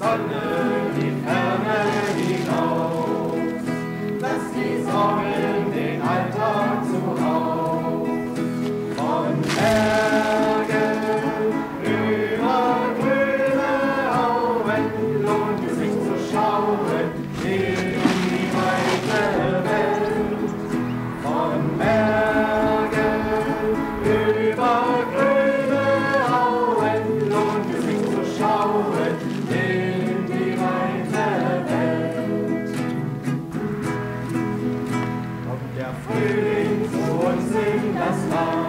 Sonne die Ferne hinaus. Lass die Sorgen den Alltag zu Haus. Von Bergen über grüne Auen lohnt es sich zu schauen in die weite Welt. Von Bergen über grüne der Frühling zu uns in das Land.